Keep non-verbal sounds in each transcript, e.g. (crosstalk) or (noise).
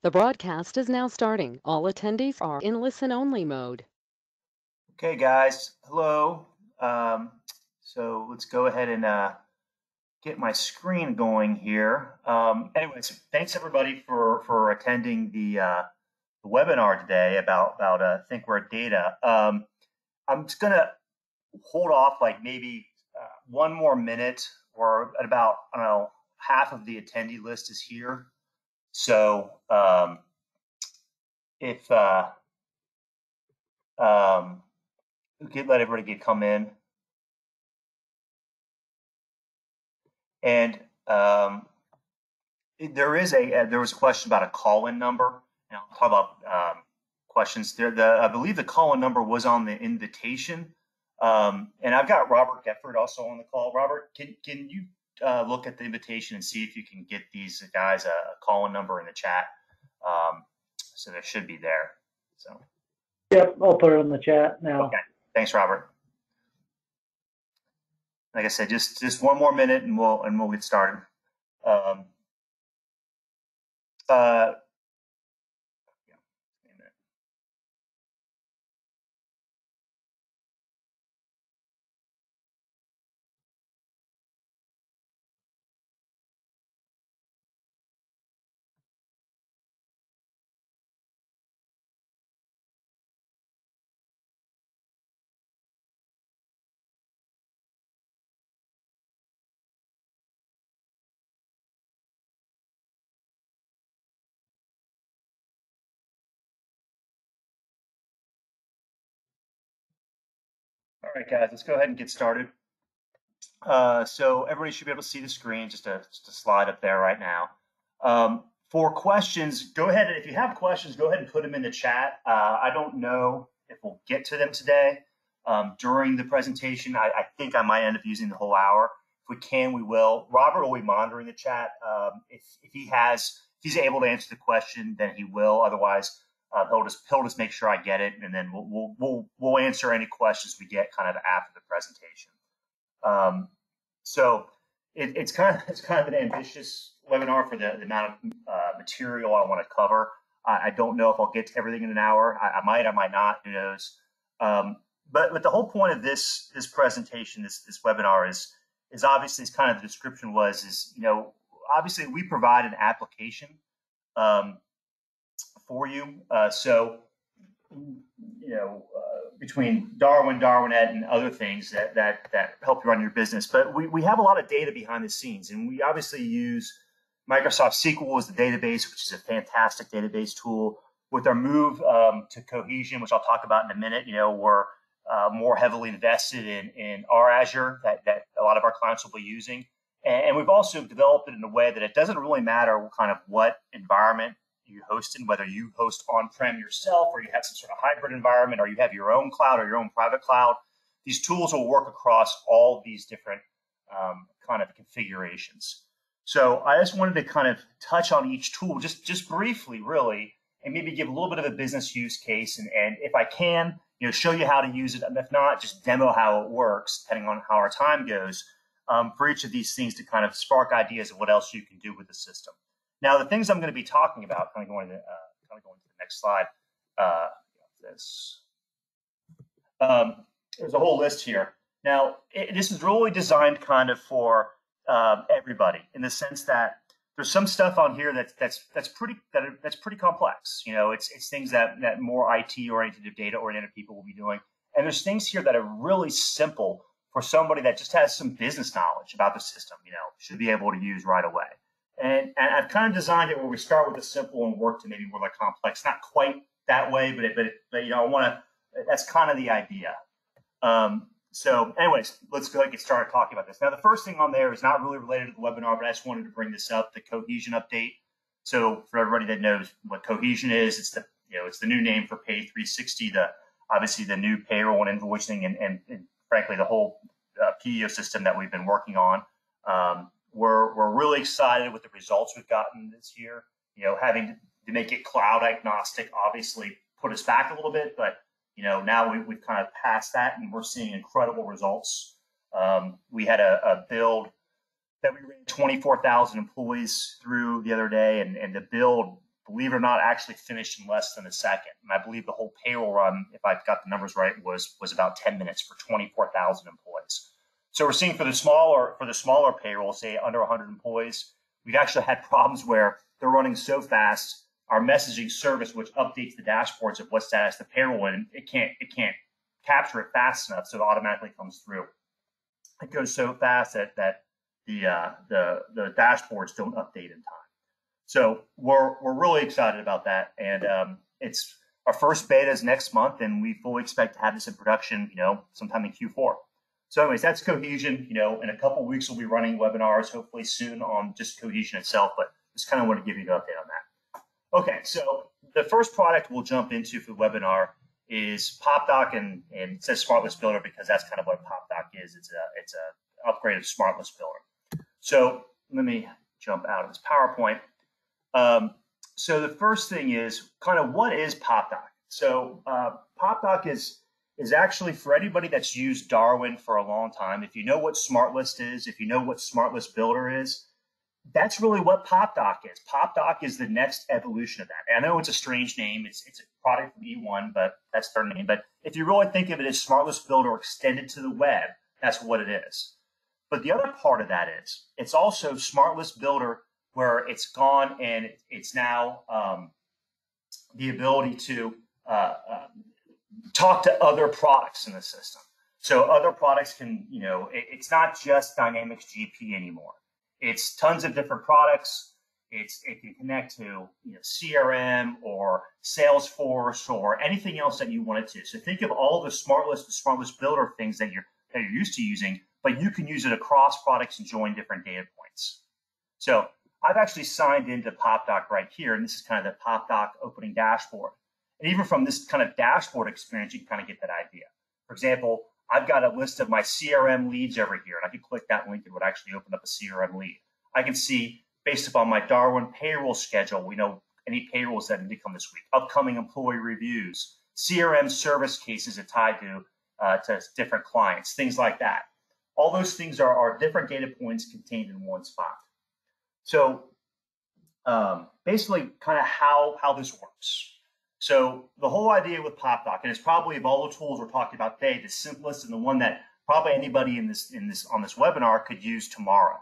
The broadcast is now starting. All attendees are in listen-only mode. Okay, guys. Hello. Um, so let's go ahead and uh, get my screen going here. Um, anyways, thanks everybody for for attending the, uh, the webinar today about about uh, ThinkWare data. Um, I'm just gonna hold off like maybe uh, one more minute, or about I don't know half of the attendee list is here. So um, if uh, um, get, let everybody get come in, and um, there is a uh, there was a question about a call-in number. And I'll talk about um, questions there. The I believe the call-in number was on the invitation, um, and I've got Robert Gefford also on the call. Robert, can can you uh, look at the invitation and see if you can get these guys a, a call-in number in the chat. Um, so there should be there. So. Yep, I'll put it in the chat now. Okay. Thanks, Robert. Like I said, just just one more minute and we'll and we'll get started. Um, uh, All right, guys, let's go ahead and get started. Uh, so everybody should be able to see the screen, just a, just a slide up there right now. Um, for questions, go ahead. And if you have questions, go ahead and put them in the chat. Uh, I don't know if we'll get to them today um, during the presentation. I, I, think I might end up using the whole hour. If we can, we will. Robert will be monitoring the chat. Um, if, if he has, if he's able to answer the question, then he will. Otherwise, uh, he'll just he'll just make sure I get it, and then we'll we'll we'll, we'll answer any questions we get kind of after the presentation. Um, so it, it's kind of (laughs) it's kind of an ambitious webinar for the, the amount of uh, material I want to cover. I, I, don't know if I'll get to everything in an hour. I, I might, I might not. Who knows? Um, but but the whole point of this this presentation, this this webinar is is obviously as kind of the description was is you know obviously we provide an application um, for you. Uh, so, you know, uh, between Darwin, DarwiNet, and other things that, that, that help you run your business. But we, we have a lot of data behind the scenes, and we obviously use Microsoft SQL as the database, which is a fantastic database tool. With our move um, to Cohesion, which I'll talk about in a minute, you know, we're uh, more heavily invested in, in our Azure that, that a lot of our clients will be using. And, and we've also developed it in a way that it doesn't really matter kind of what environment you host in, whether you host on-prem yourself or you have some sort of hybrid environment or you have your own cloud or your own private cloud. These tools will work across all these different um, kind of configurations. So I just wanted to kind of touch on each tool just, just briefly, really, and maybe give a little bit of a business use case. And, and if I can, you know, show you how to use it. And if not, just demo how it works, depending on how our time goes, um, for each of these things to kind of spark ideas of what else you can do with the system. Now, the things I'm going to be talking about, kind of going to, uh, kind of going to the next slide. Uh, this. Um, there's a whole list here. Now, it, this is really designed kind of for um, everybody in the sense that there's some stuff on here that's that's that's pretty that are, that's pretty complex. You know, it's it's things that that more IT oriented, data oriented people will be doing, and there's things here that are really simple for somebody that just has some business knowledge about the system. You know, should be able to use right away. And, and I've kind of designed it where we start with the simple and work to maybe more like complex. Not quite that way, but it, but, it, but you know, I want to. That's kind of the idea. Um, so, anyways, let's go ahead and get started talking about this. Now, the first thing on there is not really related to the webinar, but I just wanted to bring this up: the cohesion update. So, for everybody that knows what cohesion is, it's the you know it's the new name for Pay 360. The obviously the new payroll and invoicing, and, and, and frankly the whole uh, PEO system that we've been working on. Um, we're, we're really excited with the results we've gotten this year. You know, having to make it cloud agnostic obviously put us back a little bit, but you know, now we, we've kind of passed that and we're seeing incredible results. Um, we had a, a, build that we ran 24,000 employees through the other day, and, and the build believe it or not, actually finished in less than a second. And I believe the whole payroll run, if I've got the numbers right, was was about 10 minutes for 24,000 employees. So we're seeing for the smaller for the smaller payroll, say under 100 employees, we've actually had problems where they're running so fast. Our messaging service, which updates the dashboards of what status the payroll in, it can't it can't capture it fast enough, so it automatically comes through. It goes so fast that that the uh, the the dashboards don't update in time. So we're we're really excited about that, and um, it's our first beta is next month, and we fully expect to have this in production, you know, sometime in Q4. So, anyways, that's Cohesion. You know, in a couple weeks, we'll be running webinars, hopefully soon on just Cohesion itself, but just kind of want to give you an update on that. Okay, so the first product we'll jump into for the webinar is Popdock, and, and it says SmartList Builder because that's kind of what Popdock is. It's a it's a upgrade of SmartList Builder. So let me jump out of this PowerPoint. Um, so the first thing is kind of what is Popdock? So uh, Popdock is is actually for anybody that's used Darwin for a long time. If you know what SmartList is, if you know what SmartList Builder is, that's really what Popdock is. Popdock is the next evolution of that. And I know it's a strange name. It's it's a product from eOne, but that's their name. But if you really think of it as SmartList Builder extended to the web, that's what it is. But the other part of that is it's also SmartList Builder where it's gone and it's now um, the ability to uh, uh, talk to other products in the system. So other products can, you know, it, it's not just Dynamics GP anymore. It's tons of different products. It's it can connect to you know, CRM or Salesforce or anything else that you want it to. So think of all the SmartList, the SmartList Builder things that you're that you're used to using, but you can use it across products and join different data points. So I've actually signed into Popdock right here, and this is kind of the Popdock opening dashboard. And even from this kind of dashboard experience, you can kind of get that idea. For example, I've got a list of my CRM leads over here, and I can click that link and it would actually open up a CRM lead. I can see based upon my Darwin payroll schedule, we know any payrolls that need to come this week, upcoming employee reviews, CRM service cases that tie to uh, to different clients, things like that. All those things are, are different data points contained in one spot. So um, basically, kind of how how this works. So the whole idea with Popdock, and it's probably of all the tools we're talking about today, the simplest and the one that probably anybody in this in this on this webinar could use tomorrow.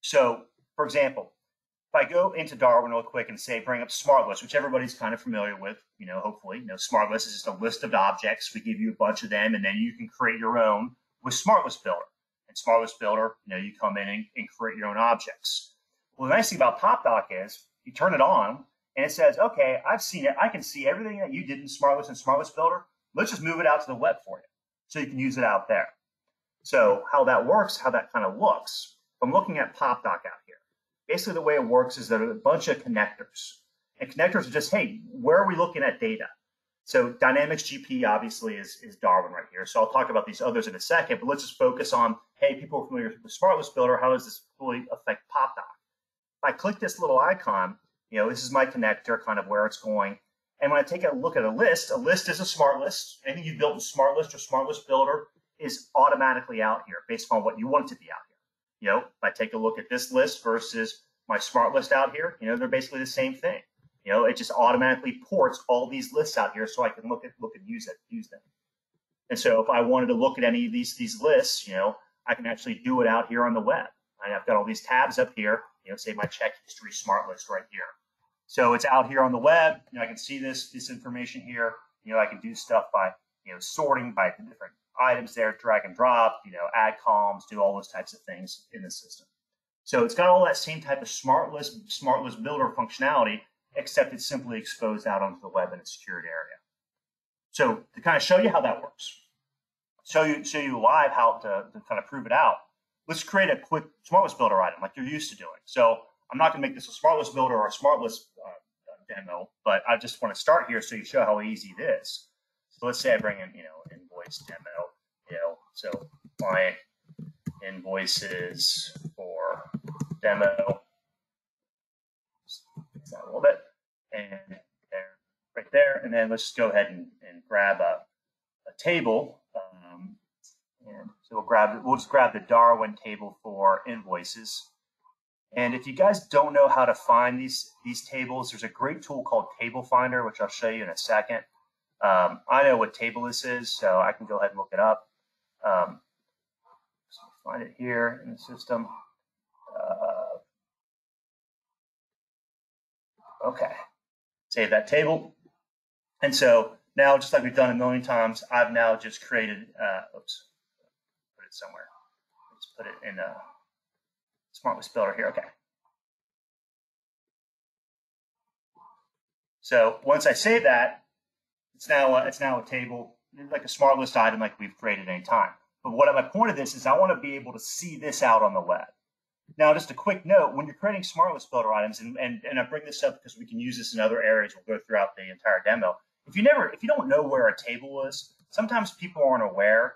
So, for example, if I go into Darwin real quick and say bring up SmartList, which everybody's kind of familiar with, you know, hopefully, you know, SmartList is just a list of objects. We give you a bunch of them, and then you can create your own with SmartList Builder. And SmartList Builder, you know, you come in and, and create your own objects. Well, the nice thing about Popdock is you turn it on and it says, okay, I've seen it. I can see everything that you did in SmartList and SmartList Builder. Let's just move it out to the web for you so you can use it out there. So how that works, how that kind of looks, I'm looking at Popdock out here. Basically, the way it works is there are a bunch of connectors. And connectors are just, hey, where are we looking at data? So Dynamics GP obviously is, is Darwin right here. So I'll talk about these others in a second, but let's just focus on, hey, people are familiar with SmartList Builder. How does this really affect Popdock? If I click this little icon, you know, this is my connector, kind of where it's going. And when I take a look at a list, a list is a smart list. Anything you built in smart list or smart list builder is automatically out here based on what you want it to be out here. You know, if I take a look at this list versus my smart list out here, you know, they're basically the same thing. You know, it just automatically ports all these lists out here so I can look at look and use it, use them. And so if I wanted to look at any of these these lists, you know, I can actually do it out here on the web. I've got all these tabs up here, you know, say my check history smart list right here. So it's out here on the web. You know, I can see this this information here. You know, I can do stuff by you know sorting by the different items there, drag and drop. You know, add columns, do all those types of things in the system. So it's got all that same type of smart list smart list builder functionality, except it's simply exposed out onto the web in a secured area. So to kind of show you how that works, show you show you live how to, to kind of prove it out. Let's create a quick smart list builder item like you're used to doing. So I'm not going to make this a smart list builder or a smart list uh, demo, but I just want to start here so you show how easy it is. So let's say I bring in, you know, invoice demo, you know, so client invoices for demo. Fix that a little bit. And there, right there. And then let's just go ahead and, and grab a, a table. Um, and so we'll grab, we'll just grab the Darwin table for invoices. And if you guys don't know how to find these, these tables, there's a great tool called Table Finder, which I'll show you in a second. Um, I know what table this is, so I can go ahead and look it up. Um, so find it here in the system. Uh, okay, save that table. And so now, just like we've done a million times, I've now just created, uh, oops, it somewhere. Let's put it in a SmartList Builder here. Okay. So once I save that, it's now a, it's now a table, like a smart list item like we've created any time. But what my point of this is I want to be able to see this out on the web. Now, just a quick note, when you're creating smart list Builder items, and, and, and I bring this up because we can use this in other areas, we'll go throughout the entire demo. If you never, if you don't know where a table is, sometimes people aren't aware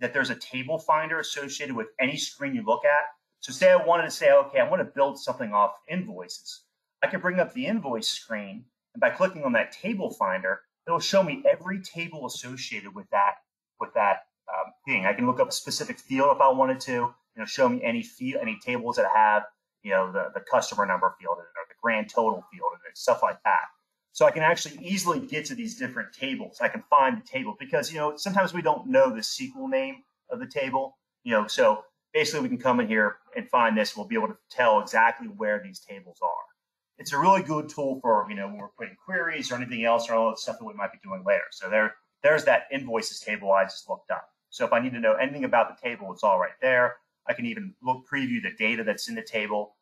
that there's a table finder associated with any screen you look at. So say I wanted to say, okay, I want to build something off invoices. I can bring up the invoice screen, and by clicking on that table finder, it'll show me every table associated with that with that um, thing. I can look up a specific field if I wanted to. You know, show me any field, any tables that have, you know, the, the customer number field or the grand total field it, stuff like that. So I can actually easily get to these different tables. I can find the table because, you know, sometimes we don't know the SQL name of the table, you know, so basically we can come in here and find this. We'll be able to tell exactly where these tables are. It's a really good tool for, you know, when we're putting queries or anything else or all the stuff that we might be doing later. So there, there's that invoices table I just looked up. So if I need to know anything about the table, it's all right there. I can even look preview the data that's in the table.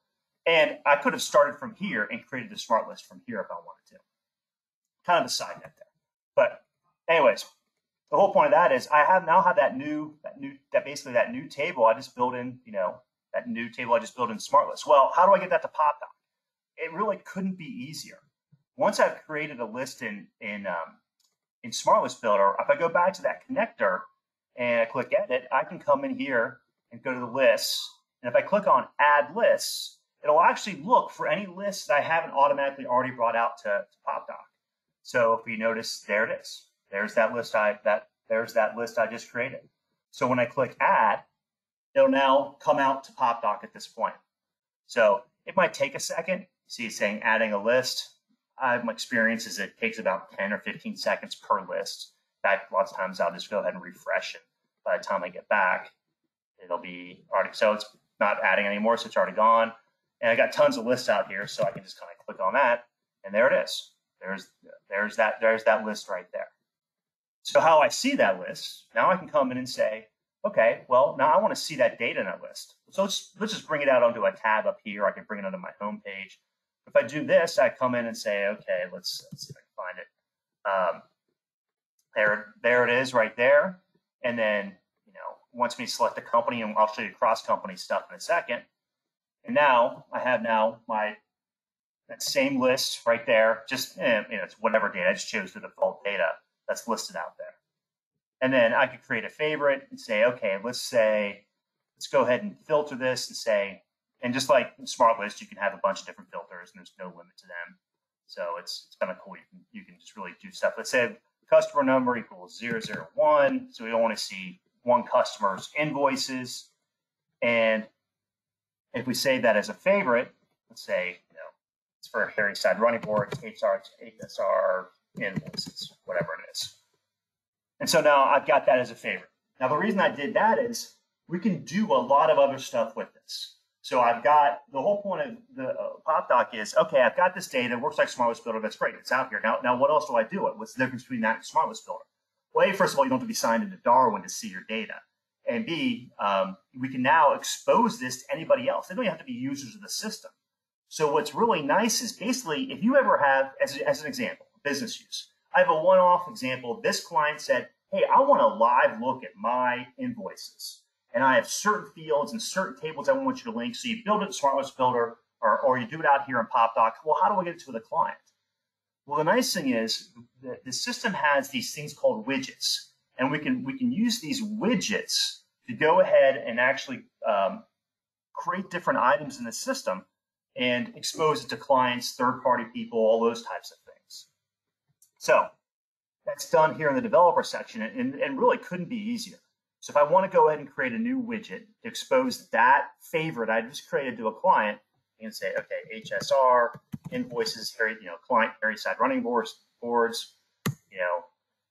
And I could have started from here and created the smart list from here if I wanted to kind of a side note there. But anyways, the whole point of that is I have now have that new that new that basically that new table I just built in, you know, that new table I just built in SmartList. Well, how do I get that to Popdock? It really couldn't be easier. Once I've created a list in in um, in SmartList Builder, if I go back to that connector and I click Edit, I can come in here and go to the lists. And if I click on Add Lists, it'll actually look for any lists that I haven't automatically already brought out to, to Popdock. So if you notice, there it is. There's that list I that there's that list I just created. So when I click add, it'll now come out to Popdock at this point. So it might take a second. See, it's saying adding a list. Uh, my experience is it takes about 10 or 15 seconds per list. In fact, lots of times I'll just go ahead and refresh it. By the time I get back, it'll be already, so it's not adding anymore, so it's already gone. And I got tons of lists out here, so I can just kind of click on that, and there it is. There's there's that there's that list right there. So how I see that list, now I can come in and say, okay, well, now I want to see that data in that list. So let's let's just bring it out onto a tab up here. I can bring it onto my home page. If I do this, I come in and say, okay, let's, let's see if I can find it. Um, there, there it is right there. And then, you know, once we select the company, and I'll show you cross company stuff in a second. And now I have now my that same list right there, just eh, you know, it's whatever data. I just chose the default data that's listed out there. And then I could create a favorite and say, okay, let's say, let's go ahead and filter this and say, and just like Smart List, you can have a bunch of different filters and there's no limit to them. So it's, it's kind of cool. You can, you can just really do stuff. Let's say customer number equals 001. So we don't want to see one customer's invoices. And if we save that as a favorite, let's say it's for Harry side running boards, HR, HSR, invoices, whatever it is. And so now I've got that as a favorite. Now the reason I did that is we can do a lot of other stuff with this. So I've got the whole point of the uh, Popdock is okay. I've got this data. It works like SmartList Builder. That's great. It's out here now. Now what else do I do it? What's the difference between that and SmartList Builder? Well, a, first of all, you don't have to be signed into Darwin to see your data, and B, um, we can now expose this to anybody else. They don't even have to be users of the system. So what's really nice is basically if you ever have, as, as an example, business use, I have a one-off example. This client said, hey, I want a live look at my invoices. And I have certain fields and certain tables I want you to link. So you build it in SmartList Builder or, or you do it out here in Popdock. Well, how do I get it to the client? Well, the nice thing is the, the system has these things called widgets. And we can, we can use these widgets to go ahead and actually um, create different items in the system and expose it to clients, third party people, all those types of things. So that's done here in the developer section and, and really couldn't be easier. So if I want to go ahead and create a new widget to expose that favorite I just created to a client, You can say, okay, HSR, invoices, you know, client carry side running boards, boards, you know,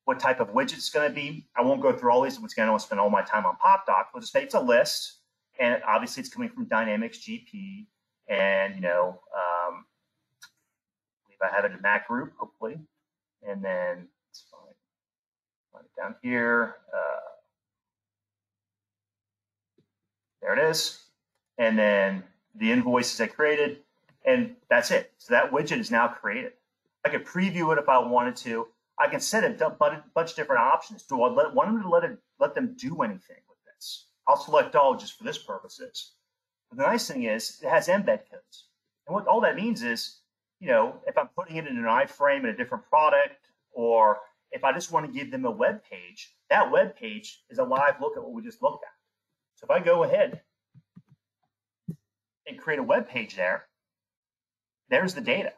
what type of widget it's going to be. I won't go through all these. Once again, I won't spend all my time on Popdock. We'll just say it's a list, and obviously it's coming from Dynamics GP, and you know, um, I have it in that group, hopefully, and then it's fine. Find it down here. Uh, there it is, and then the invoices I created, and that's it. So that widget is now created. I could preview it if I wanted to. I can set a bunch of different options. Do I let, want them to let it let them do anything with this? I'll select all just for this purposes. But the nice thing is it has embed codes. And what all that means is, you know, if I'm putting it in an iframe in a different product, or if I just want to give them a web page, that web page is a live look at what we just looked at. So if I go ahead and create a web page there, there's the data.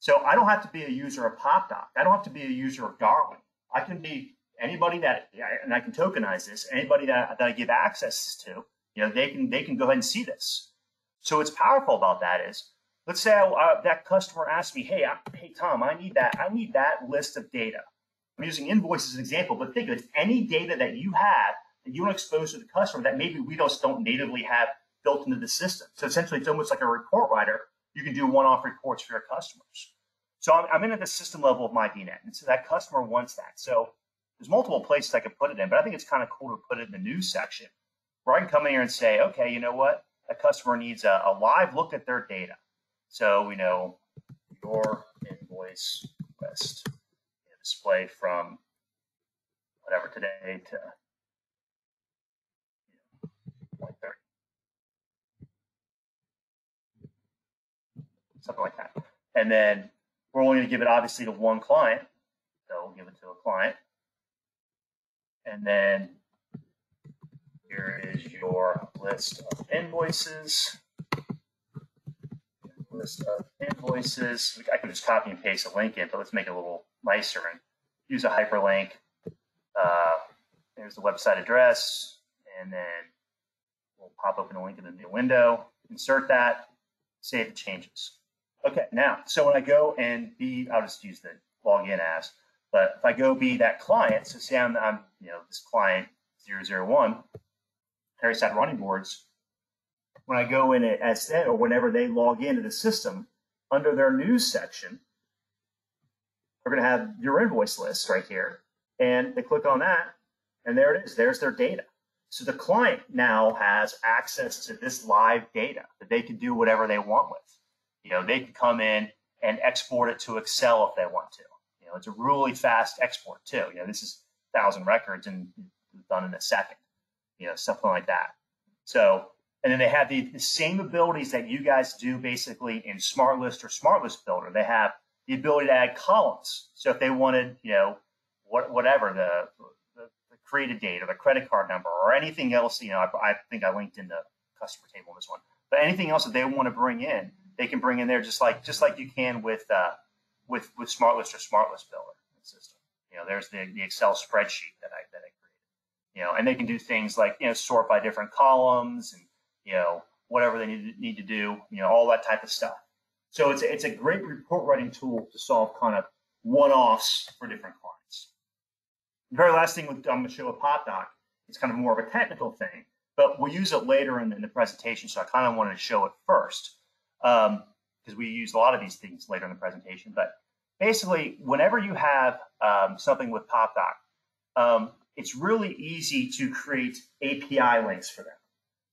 So I don't have to be a user of Popdock. I don't have to be a user of Darwin. I can be anybody that, and I can tokenize this. Anybody that, that I give access to, you know, they can they can go ahead and see this. So what's powerful about that is, let's say I, uh, that customer asks me, hey, I, hey Tom, I need that. I need that list of data. I'm using invoices as an example, but think of it, any data that you have that you want to expose to the customer that maybe we just don't natively have built into the system. So essentially, it's almost like a report writer you can do one-off reports for your customers. So I'm, I'm in at the system level of my DNet, and so that customer wants that. So there's multiple places I could put it in, but I think it's kind of cool to put it in the news section where I can come in here and say, okay, you know what? A customer needs a, a live look at their data. So we know your invoice list display from whatever today to something like that. And then we're only going to give it obviously to one client. So we'll give it to a client. And then here is your list of invoices. List of invoices. I can just copy and paste a link in, but let's make it a little nicer and use a hyperlink. Uh, there's the website address, and then we'll pop open a link in the new window, insert that, save the changes. Okay, now, so when I go and be, I'll just use the login as, but if I go be that client, so say I'm, I'm you know, this client 001, Harry side running boards, when I go in as that, or whenever they log into the system, under their news section, they're going to have your invoice list right here. And they click on that, and there it is. There's their data. So the client now has access to this live data that they can do whatever they want with. You know, they can come in and export it to Excel if they want to. You know, it's a really fast export too. You know, this is thousand records and done in a second. You know, something like that. So, and then they have the, the same abilities that you guys do basically in SmartList or SmartList Builder. They have the ability to add columns. So if they wanted, you know, what, whatever the, the, the created date or the credit card number or anything else, you know, I, I think I linked in the customer table in this one, but anything else that they want to bring in, they can bring in there just like just like you can with uh, with with SmartList or SmartList Builder system. You know, there's the, the Excel spreadsheet that I that I. You know, and they can do things like you know sort by different columns and you know whatever they need to, need to do. You know, all that type of stuff. So it's a, it's a great report writing tool to solve kind of one-offs for different clients. The very last thing with, I'm going to show a Popdock. It's kind of more of a technical thing, but we'll use it later in, in the presentation. So I kind of wanted to show it first because um, we use a lot of these things later in the presentation. But basically, whenever you have um, something with Popdock, um, it's really easy to create API links for them.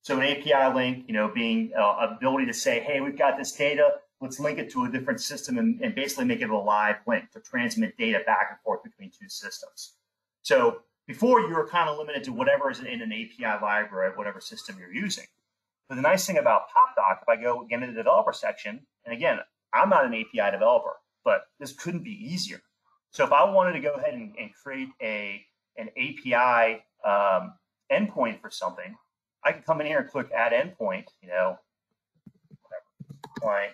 So an API link, you know, being uh, ability to say, hey, we've got this data, let's link it to a different system and, and basically make it a live link to transmit data back and forth between two systems. So before you were kind of limited to whatever is in an API library, whatever system you're using. But the nice thing about Popdock, if I go again to the developer section, and again, I'm not an API developer, but this couldn't be easier. So if I wanted to go ahead and, and create a an API um, endpoint for something, I can come in here and click Add Endpoint. You know, whatever client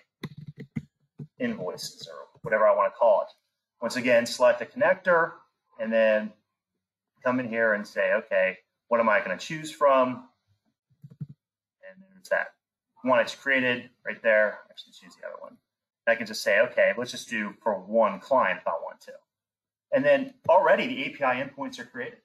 invoices or whatever I want to call it. Once again, select the connector, and then come in here and say, okay, what am I going to choose from? And there's that. one it's created right there. Actually, let's use the other one. I can just say, okay, let's just do for one client if I want to. And then already the API endpoints are created.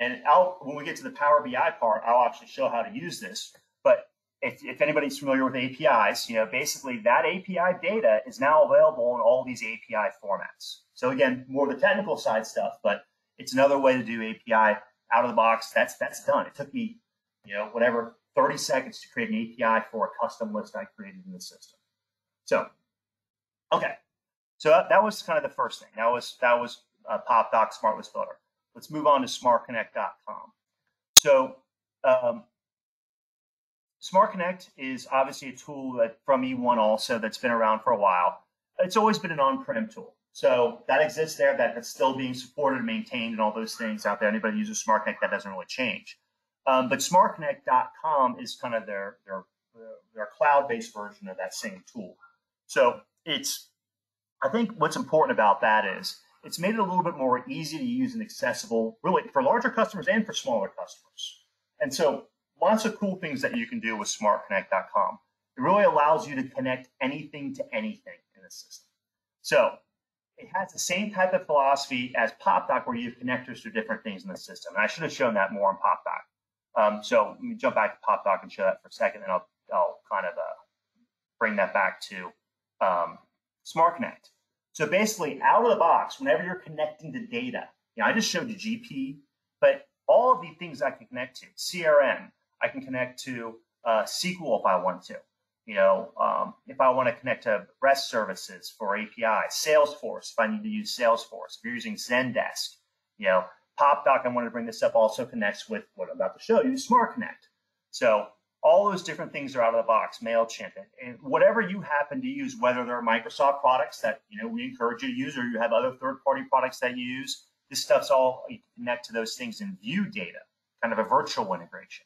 And I'll, when we get to the Power BI part, I'll actually show how to use this. But if, if anybody's familiar with APIs, you know, basically that API data is now available in all these API formats. So again, more of the technical side stuff, but it's another way to do API out of the box. That's that's done. It took me, you know, whatever 30 seconds to create an API for a custom list I created in the system. So, okay, so that, that was kind of the first thing. That was that was uh, Popdock Smart List Builder. Let's move on to SmartConnect.com. So, um, is obviously a tool that from eOne also that's been around for a while. It's always been an on-prem tool. So that exists there, that, that's still being supported and maintained and all those things out there. Anybody uses Smart Connect, that doesn't really change. Um, but smartconnect.com is kind of their, their, their cloud-based version of that same tool. So it's, I think what's important about that is it's made it a little bit more easy to use and accessible, really for larger customers and for smaller customers. And so lots of cool things that you can do with smartconnect.com. It really allows you to connect anything to anything in the system. So it has the same type of philosophy as Popdock, where you have connectors to different things in the system. And I should have shown that more in Popdock. Um, so let me jump back to Popdock and show that for a second, and I'll, I'll kind of uh, bring that back to um, Smart Connect. So basically, out of the box, whenever you're connecting to data, you know, I just showed you GP, but all of the things I can connect to, CRM, I can connect to uh, SQL if I want to. You know, um, if I want to connect to REST services for API, Salesforce, if I need to use Salesforce, if you're using Zendesk, you know, Popdock, I wanted to bring this up, also connects with what I'm about to show you, Smart Connect. So all those different things are out of the box, MailChimp, and whatever you happen to use, whether they're Microsoft products that you know we encourage you to use, or you have other third-party products that you use, this stuff's all you connect to those things and view data, kind of a virtual integration.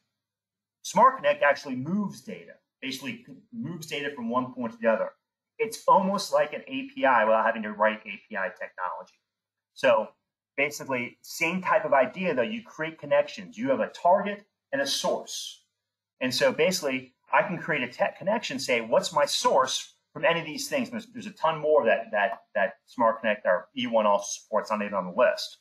Smart Connect actually moves data, basically moves data from one point to the other. It's almost like an API without having to write API technology. So basically same type of idea though you create connections you have a target and a source and so basically i can create a tech connection say what's my source from any of these things? There's, there's a ton more that that that smart connect or eOne also supports not even on the list.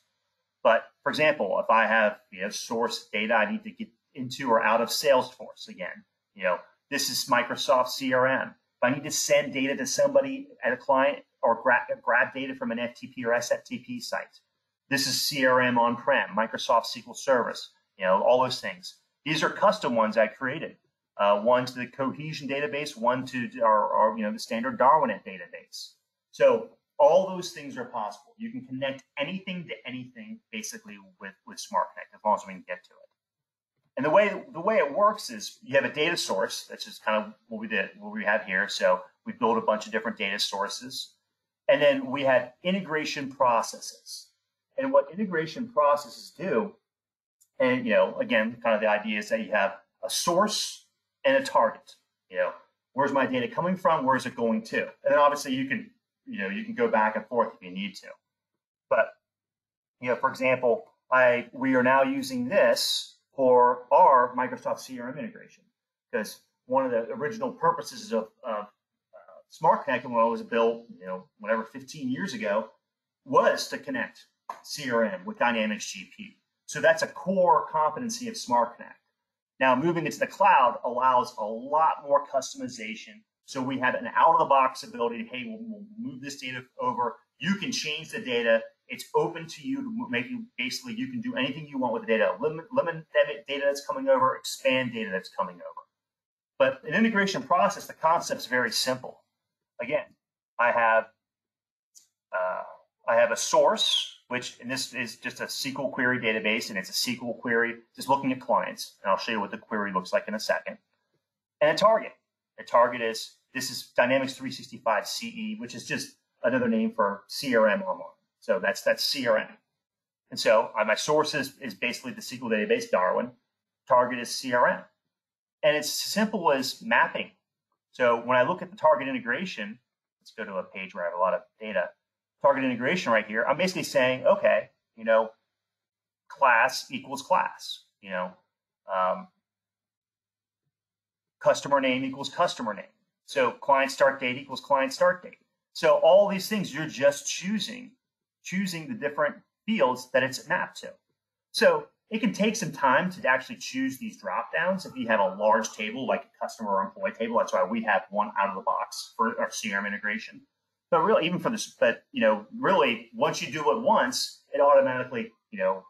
But for example if i have you know source data i need to get into or out of salesforce again you know this is microsoft crm if i need to send data to somebody at a client or grab, grab data from an ftp or sftp site this is CRM on-prem, Microsoft SQL Server, you know, all those things. These are custom ones I created. Uh, one to the Cohesion database, one to our, our, you know, the standard DarwiNet database. So all those things are possible. You can connect anything to anything basically with, with Smart Connect as long as we can get to it. And the way the way it works is you have a data source. That's just kind of what we did, what we have here. So we build a bunch of different data sources, and then we have integration processes and what integration processes do. And, you know, again, kind of the idea is that you have a source and a target. You know, where's my data coming from? Where's it going to? And then obviously you can, you know, you can go back and forth if you need to. But, you know, for example, I we are now using this for our Microsoft CRM integration because one of the original purposes of, of uh, Smart Connect when it was built, you know, whatever 15 years ago, was to connect CRM with Dynamics GP. So that's a core competency of Smart Connect. Now, moving into the cloud allows a lot more customization. So we have an out of the box ability to, hey, we'll, we'll move this data over. You can change the data. It's open to you to make you basically, you can do anything you want with the data. Limit, limit data that's coming over, expand data that's coming over. But an integration process, the concept is very simple. Again, I have uh, I have a source which and this is just a SQL query database, and it's a SQL query just looking at clients. And I'll show you what the query looks like in a second. And a target. A target is this is Dynamics 365 CE, which is just another name for CRM online. So that's that's CRM. And so uh, my source is, is basically the SQL database Darwin. Target is CRM. And it's simple as mapping. So when I look at the target integration, let's go to a page where I have a lot of data target integration right here, I'm basically saying, okay, you know, class equals class, you know, um, customer name equals customer name. So client start date equals client start date. So all these things you're just choosing, choosing the different fields that it's mapped to. So it can take some time to actually choose these drop downs if you have a large table like a customer or employee table. That's why we have one out of the box for our CRM integration. But really, even for this, but you know, really, once you do it once, it automatically, you know,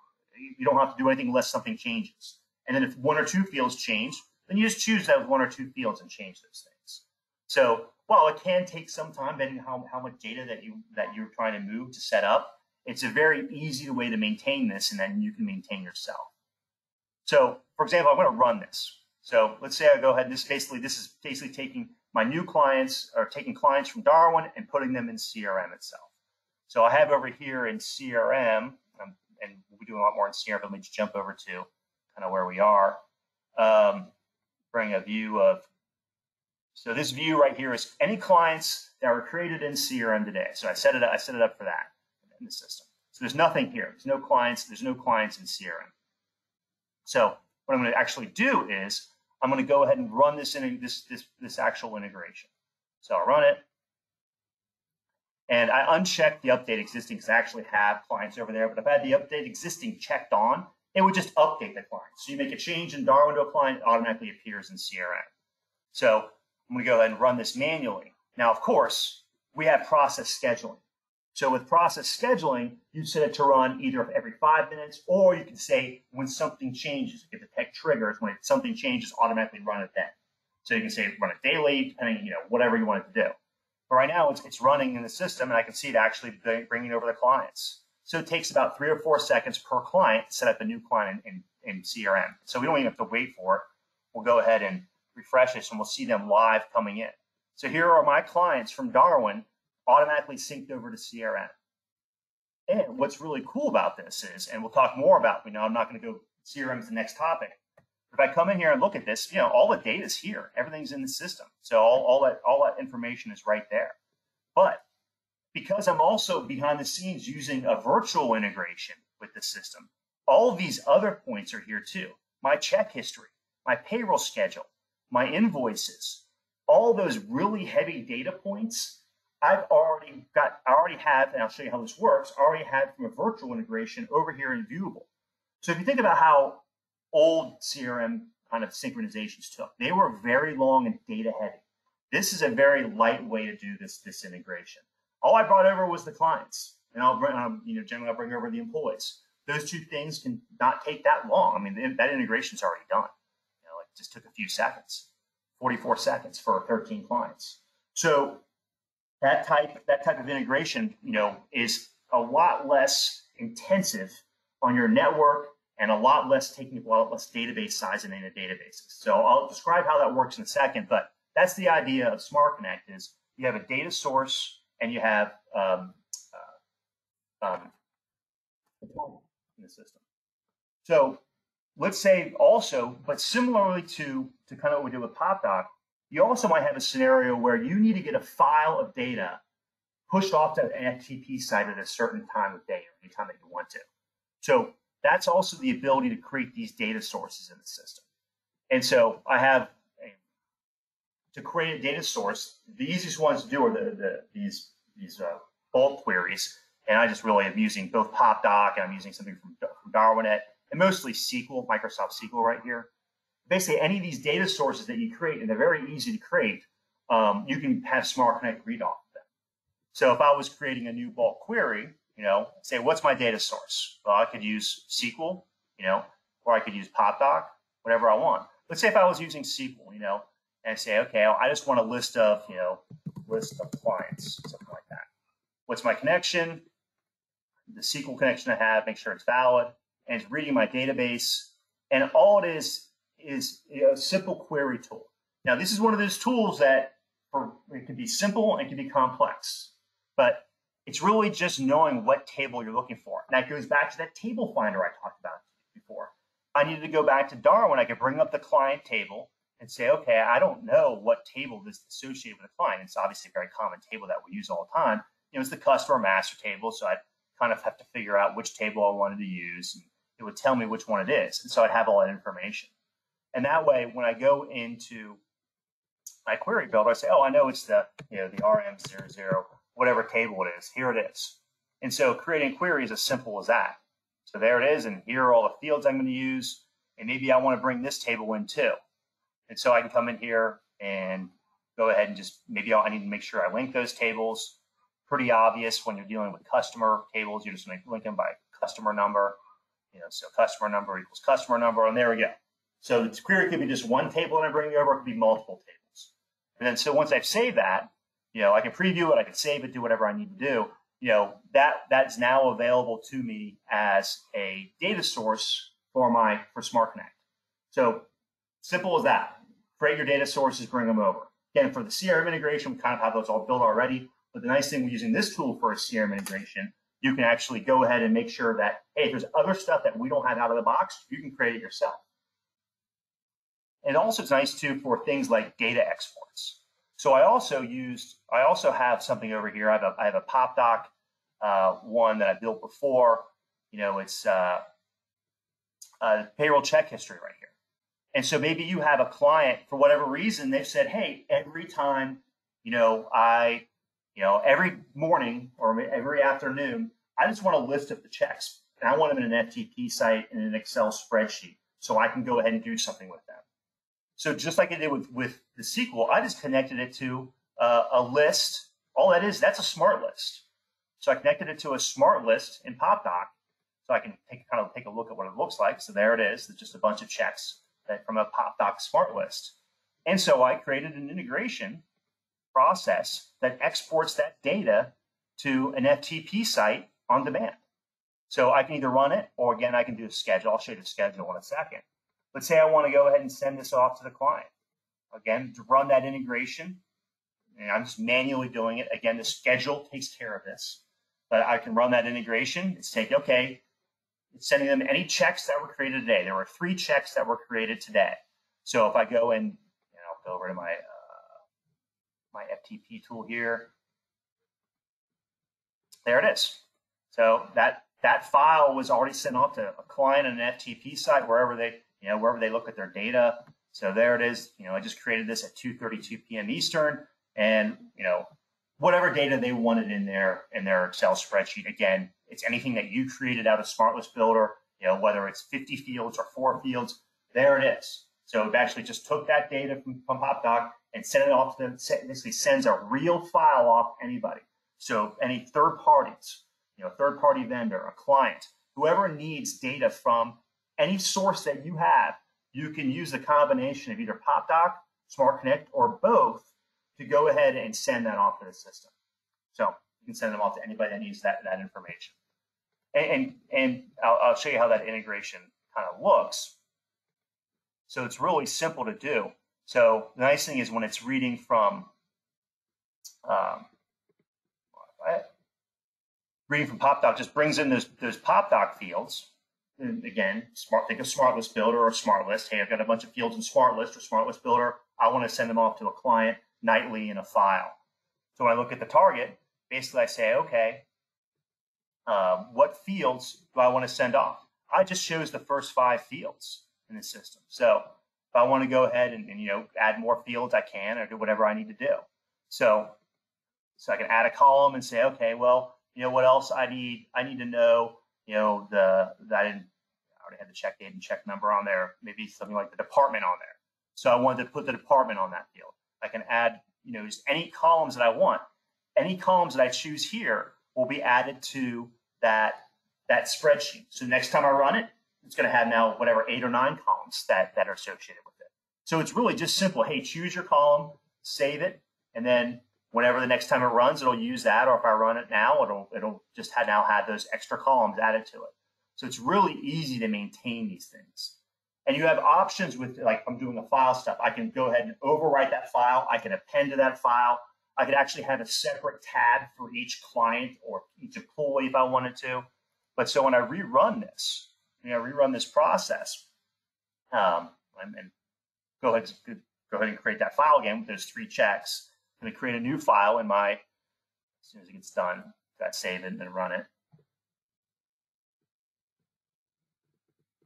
you don't have to do anything unless something changes. And then if one or two fields change, then you just choose those one or two fields and change those things. So while it can take some time, depending how, how much data that you that you're trying to move to set up, it's a very easy way to maintain this, and then you can maintain yourself. So, for example, I'm going to run this. So let's say I go ahead. And this basically this is basically taking my new clients are taking clients from Darwin and putting them in CRM itself. So I have over here in CRM, um, and we'll be doing a lot more in CRM. But let me just jump over to kind of where we are. Um, bring a view of. So this view right here is any clients that were created in CRM today. So I set it. Up, I set it up for that in the system. So there's nothing here. There's no clients. There's no clients in CRM. So what I'm going to actually do is I'm going to go ahead and run this in this this this actual integration. So I'll run it. And I unchecked the update existing because I actually have clients over there. But if I had the update existing checked on, it would just update the client. So you make a change in Darwin to a client, it automatically appears in CRM. So I'm going to go ahead and run this manually. Now, of course, we have process scheduling. So with process scheduling, you set it to run either every five minutes, or you can say when something changes, if the tech triggers, when something changes, automatically run it then. So you can say run it daily, depending, you know, whatever you want it to do. But right now it's, it's running in the system and I can see it actually bringing over the clients. So it takes about three or four seconds per client to set up a new client in, in, in CRM. So we don't even have to wait for it. We'll go ahead and refresh this and we'll see them live coming in. So here are my clients from Darwin automatically synced over to CRM. And what's really cool about this is, and we'll talk more about, you know, I'm not going to go CRM is the next topic. If I come in here and look at this, you know, all the data is here. Everything's in the system. So all, all that all that information is right there. But because I'm also behind the scenes using a virtual integration with the system, all these other points are here too. My check history, my payroll schedule, my invoices, all those really heavy data points I've already got, I already have, and I'll show you how this works, already had from a virtual integration over here in Viewable. So if you think about how old CRM kind of synchronizations took, they were very long and data heavy. This is a very light way to do this, this integration. All I brought over was the clients, and I'll bring, um, you know, generally I'll bring over the employees. Those two things can not take that long. I mean, that integration is already done. You know, it just took a few seconds, 44 seconds for 13 clients. So that type that type of integration, you know, is a lot less intensive on your network and a lot less taking a lot less database size in a databases. So I'll describe how that works in a second, but that's the idea of Smart Connect is you have a data source and you have um, uh, um, in the system. So let's say also, but similarly to, to kind of what we did with Popdock, you also might have a scenario where you need to get a file of data pushed off to an FTP site at a certain time of day or anytime that you want to. So that's also the ability to create these data sources in the system. And so I have a, to create a data source, the easiest ones to do are the, the these these uh, bulk queries. And I just really am using both Popdock and I'm using something from, from DarwiNet and mostly SQL, Microsoft SQL right here basically any of these data sources that you create, and they're very easy to create, um, you can have Smart Connect read off of them. So if I was creating a new bulk query, you know, say, what's my data source? Well, I could use SQL, you know, or I could use Popdock, whatever I want. Let's say if I was using SQL, you know, and say, okay, I just want a list of, you know, list of clients, something like that. What's my connection? The SQL connection I have, make sure it's valid, and it's reading my database. And all it is is a simple query tool. Now, this is one of those tools that for, it can be simple and can be complex, but it's really just knowing what table you're looking for. And that goes back to that table finder I talked about before. I needed to go back to Darwin. I could bring up the client table and say, okay, I don't know what table this is associated with a client. It's obviously a very common table that we use all the time. You know, it's the customer master table. So I'd kind of have to figure out which table I wanted to use. And it would tell me which one it is. And so I'd have all that information. And that way, when I go into my query builder, I say, oh, I know it's the, you know, the RM00, whatever table it is. Here it is. And so creating query is as simple as that. So there it is. And here are all the fields I'm going to use. And maybe I want to bring this table in too. And so I can come in here and go ahead and just, maybe I need to make sure I link those tables. Pretty obvious when you're dealing with customer tables, you're just link them by customer number. You know, so customer number equals customer number, and there we go. So the query could be just one table and I'm bringing over, it could be multiple tables. And then so once I've saved that, you know, I can preview it, I can save it, do whatever I need to do. You know, that that's now available to me as a data source for my for Smart Connect. So simple as that. Create your data sources, bring them over. Again, for the CRM integration, we kind of have those all built already. But the nice thing with using this tool for a CRM integration, you can actually go ahead and make sure that, hey, if there's other stuff that we don't have out of the box, you can create it yourself. And also it's nice too for things like data exports. So I also used, I also have something over here. I have a, I have a Popdock uh, one that I built before. You know, it's uh, uh, payroll check history right here. And so maybe you have a client for whatever reason, they've said, hey, every time, you know, I, you know, every morning or every afternoon, I just want a list of the checks and I want them in an FTP site in an Excel spreadsheet so I can go ahead and do something with them. So just like I did with, with the SQL, I just connected it to uh, a list. All that is, that's a smart list. So I connected it to a smart list in Popdock so I can take, kind of take a look at what it looks like. So there it is. It's just a bunch of checks from a Popdock smart list. And so I created an integration process that exports that data to an FTP site on demand. So I can either run it or again, I can do a schedule. I'll show you the schedule in a second. Let's say I want to go ahead and send this off to the client. Again, to run that integration, and I'm just manually doing it. Again, the schedule takes care of this, but I can run that integration. It's taking, okay, it's sending them any checks that were created today. There were three checks that were created today. So if I go and, and I'll go over to my, uh, my FTP tool here, there it is. So that, that file was already sent off to a client on an FTP site, wherever they, you know, wherever they look at their data. So there it is. You know, I just created this at 2:32 p.m. Eastern, and you know, whatever data they wanted in their in their Excel spreadsheet. Again, it's anything that you created out of SmartList Builder. You know, whether it's 50 fields or four fields, there it is. So it actually just took that data from, from Popdock and sent it off to them. Basically, sends a real file off anybody. So any third parties, you know, third party vendor, a client, whoever needs data from any source that you have, you can use the combination of either Popdock, Smart Connect, or both to go ahead and send that off to the system. So you can send them off to anybody that needs that, that information. And, and, and I'll, I'll show you how that integration kind of looks. So it's really simple to do. So the nice thing is when it's reading from um, reading from Popdock just brings in those those Popdock fields again, smart think of smart list builder or smart list. Hey, I've got a bunch of fields in smart list or smart list builder. I want to send them off to a client nightly in a file. So when I look at the target, basically I say, okay, um, what fields do I want to send off? I just chose the first five fields in the system. So if I want to go ahead and, and you know add more fields, I can, or do whatever I need to do. So so I can add a column and say, okay, well, you know what else I need? I need to know you know, the, I I already had the check date and check number on there, maybe something like the department on there. So I wanted to put the department on that field. I can add, you know, just any columns that I want. Any columns that I choose here will be added to that, that spreadsheet. So next time I run it, it's going to have now whatever eight or nine columns that, that are associated with it. So it's really just simple. Hey, choose your column, save it, and then whenever the next time it runs, it'll use that. Or if I run it now, it'll it'll just have now have those extra columns added to it. So it's really easy to maintain these things. And you have options with like I'm doing a file stuff. I can go ahead and overwrite that file. I can append to that file. I could actually have a separate tab for each client or each employee if I wanted to. But so when I rerun this, you know, rerun this process, um, and, and go ahead, go ahead and create that file again with those three checks going to create a new file in my, as soon as it gets done, got save it and then run it.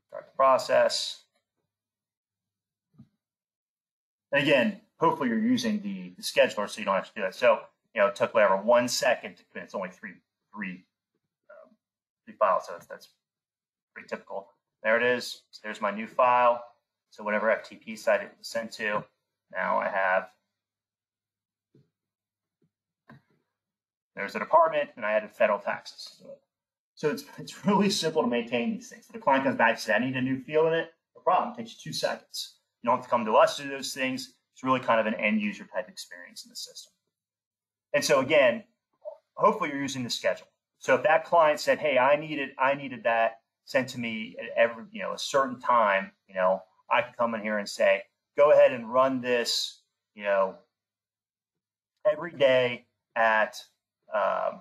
Start the process. And again, hopefully you're using the, the scheduler so you don't have to do that. So, you know, it took whatever one second to commit. It's only three, three, um, three files. So that's, that's pretty typical. There it is. So there's my new file. So whatever FTP site it was sent to, now I have, there's the department and I added federal taxes to it. So it's, (laughs) it's really simple to maintain these things. The client comes back and says, I need a new field in it, no problem. It takes you two seconds. You don't have to come to us to do those things. It's really kind of an end user type experience in the system. And so again, hopefully you're using the schedule. So if that client said, "Hey, I needed I needed that sent to me at every you know a certain time," you know, I can come in here and say, "Go ahead and run this," you know, every day at um,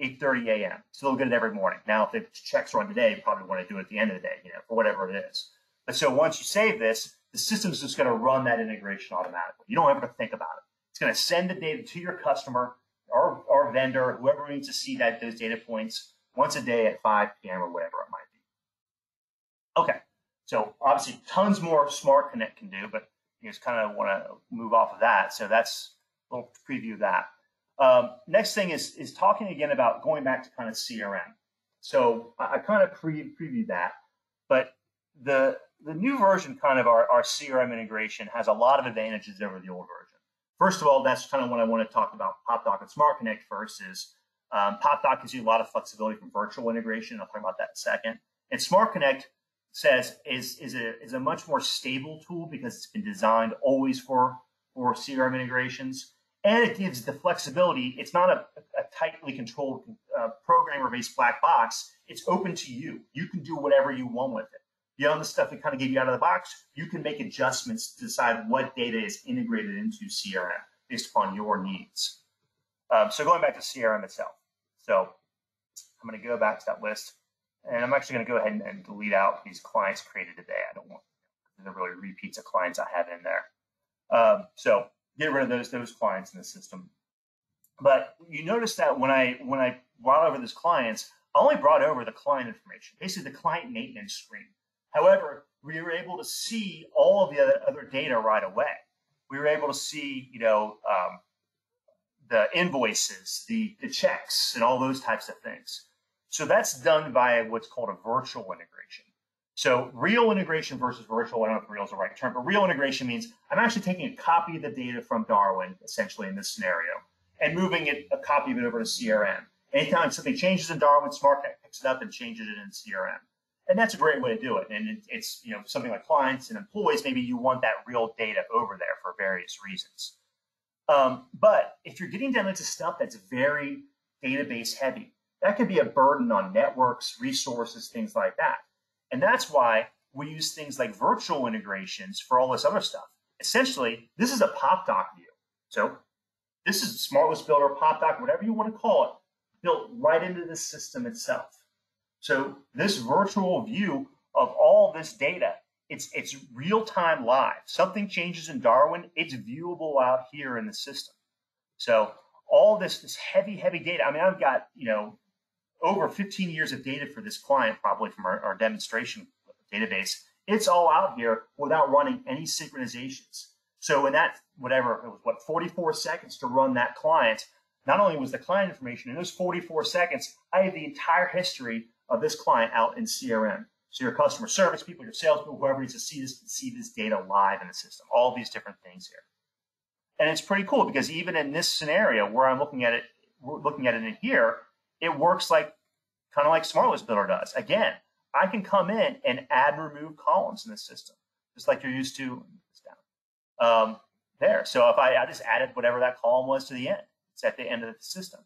8:30 a.m. So they'll get it every morning. Now, if the checks run today, you probably want to do it at the end of the day, you know, for whatever it is. But so once you save this, the system's just going to run that integration automatically. You don't have to think about it. It's going to send the data to your customer or, our vendor, whoever needs to see that those data points once a day at 5 p.m. or whatever it might be. Okay, so obviously tons more Smart Connect can do, but you just kind of want to move off of that. So that's a little preview of that. Um, next thing is is talking again about going back to kind of CRM. So I, I kind of pre previewed that, but the the new version, kind of our, our CRM integration, has a lot of advantages over the old version. First of all, that's kind of what I want to talk about Popdock and Smart Connect first is um, Popdock gives you a lot of flexibility from virtual integration. I'll talk about that in a second. And Smart Connect says is is a is a much more stable tool because it's been designed always for for CRM integrations and it gives the flexibility. It's not a, a tightly controlled uh, programmer-based black box. It's open to you. You can do whatever you want with it. Beyond the stuff it kind of gave you out of the box, you can make adjustments to decide what data is integrated into CRM based upon your needs. Um, so going back to CRM itself. So I'm going to go back to that list, and I'm actually going to go ahead and, and delete out these clients created today. I don't want the really repeats of clients I have in there. Um, so get rid of those those clients in the system. But you notice that when I when I brought over those clients, I only brought over the client information, basically the client maintenance screen. However, we were able to see all of the other, other data right away. We were able to see, you know, um, the invoices, the, the checks, and all those types of things. So that's done by what's called a virtual integration. So real integration versus virtual, I don't know if real is the right term, but real integration means I'm actually taking a copy of the data from Darwin, essentially in this scenario, and moving it a copy of it over to CRM. Anytime something changes in Darwin, SmartConnect picks it up and changes it in CRM. And that's a great way to do it. And it, it's you know something like clients and employees, maybe you want that real data over there for various reasons. Um, but if you're getting down into stuff that's very database heavy, that could be a burden on networks, resources, things like that. And that's why we use things like virtual integrations for all this other stuff. Essentially, this is a Popdock view. So this is SmartList Builder, Popdock, whatever you want to call it, built right into the system itself. So this virtual view of all this data, it's it's real time live. Something changes in Darwin, it's viewable out here in the system. So all this this heavy heavy data. I mean, I've got you know over 15 years of data for this client, probably from our, our demonstration database. It's all out here without running any synchronizations. So in that, whatever, it was what, 44 seconds to run that client, not only was the client information, in those 44 seconds, I have the entire history of this client out in CRM. So your customer service people, your salespeople, whoever needs to see this, can see this data live in the system, all these different things here. And it's pretty cool because even in this scenario where I'm looking at it, we're looking at it in here, it works like kind of like SmartList Builder does. Again, I can come in and add and remove columns in the system, just like you're used to down um, there. So if I, I just added whatever that column was to the end, it's at the end of the system.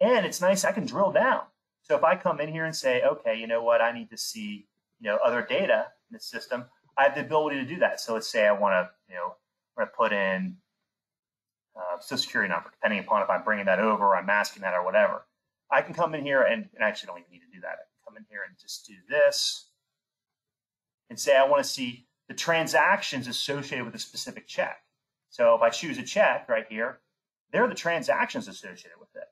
And it's nice, I can drill down. So if I come in here and say, okay, you know what, I need to see, you know, other data in the system, I have the ability to do that. So let's say I want to, you know, I put in uh, social security number, depending upon if I'm bringing that over, I'm masking that or whatever. I can come in here and, and I actually don't even need to do that. I can come in here and just do this and say I want to see the transactions associated with a specific check. So if I choose a check right here, there are the transactions associated with it.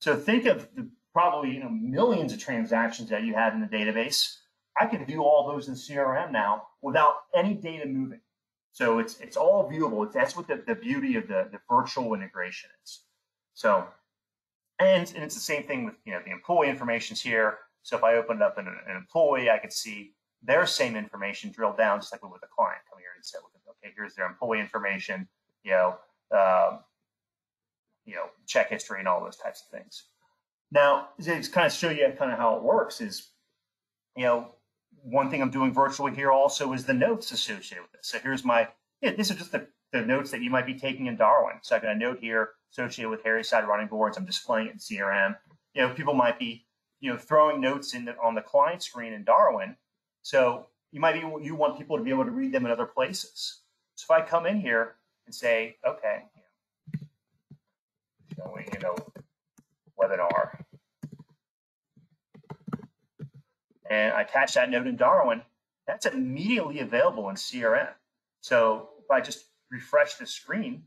So think of the probably you know millions of transactions that you have in the database. I can view all those in CRM now without any data moving. So it's it's all viewable. That's what the, the beauty of the, the virtual integration is. So, and, and it's the same thing with you know the employee information's here. So if I opened up an, an employee, I could see their same information drilled down, just like with a client. coming here and say, okay, here's their employee information, you know, um, you know, check history and all those types of things. Now, to kind of show you kind of how it works is, you know, one thing I'm doing virtually here also is the notes associated with this. So here's my, yeah, this is just the, the notes that you might be taking in Darwin. So I got a note here associated with Harry side running boards. I'm displaying it in CRM. You know, people might be, you know, throwing notes in the, on the client screen in Darwin. So you might be, you want people to be able to read them in other places. So if I come in here and say, okay, showing, you know, webinar, and I attach that note in Darwin, that's immediately available in CRM. So if I just refresh the screen,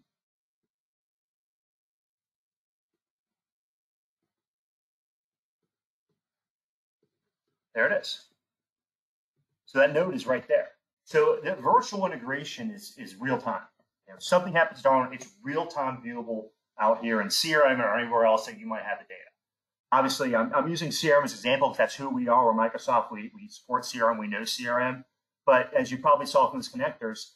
there it is. So that note is right there. So the virtual integration is, is real time. Know, something happens Darwin, it's real time viewable out here in CRM or anywhere else that you might have the data obviously I'm, I'm using CRM as an example because that's who we are. We're Microsoft. We, we support CRM. We know CRM. But as you probably saw from these connectors,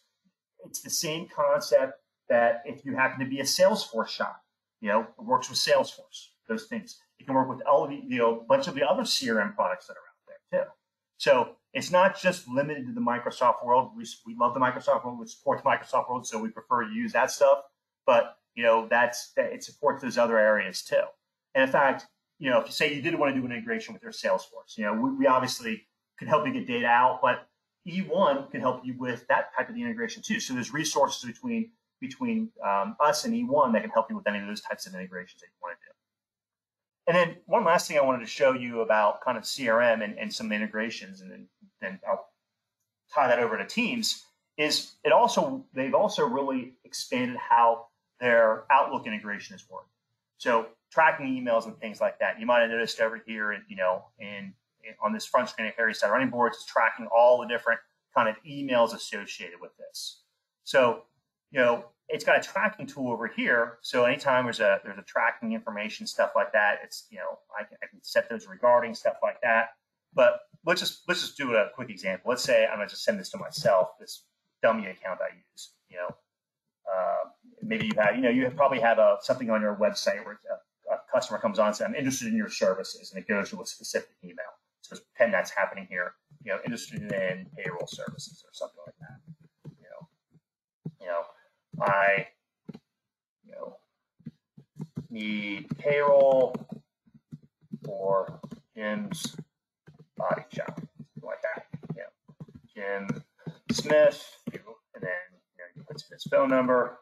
it's the same concept that if you happen to be a Salesforce shop, you know, it works with Salesforce, those things. It can work with all the, you know, a bunch of the other CRM products that are out So it's not just limited to the Microsoft world. We, we love the Microsoft world. We support the Microsoft world, so we prefer to use that stuff. But you know, that's that it supports those other areas too. And in fact, you know, if you say you did want to do an integration with your Salesforce, you know, we, we obviously could help you get data out, but eOne can help you with that type of the integration too. So there's resources between between um, us and eOne that can help you with any of those types of integrations that you want to do. And then one last thing I wanted to show you about kind of CRM and, and some integrations, and then, then I'll tie that over to Teams, is it also, they've also really expanded how their Outlook integration is working. So tracking emails and things like that. You might have noticed over here, you know, in, in on this front screen of Harry side running boards, it's tracking all the different kind of emails associated with this. So, you know, it's got a tracking tool over here. So anytime there's a there's a tracking information stuff like that, it's you know I can, I can set those regarding stuff like that. But let's just let's just do a quick example. Let's say I'm gonna just send this to myself, this dummy account I use. You know, uh, maybe you have you know you probably have a something on your website where a a customer comes on and says, I'm interested in your services, and it goes to a specific email. So pretend that's happening here, you know, interested in payroll services or something like that. You know, you know, I, you know, need payroll for Jim's body shop, like that. You know, Jim Smith, and then you know, he puts his phone number,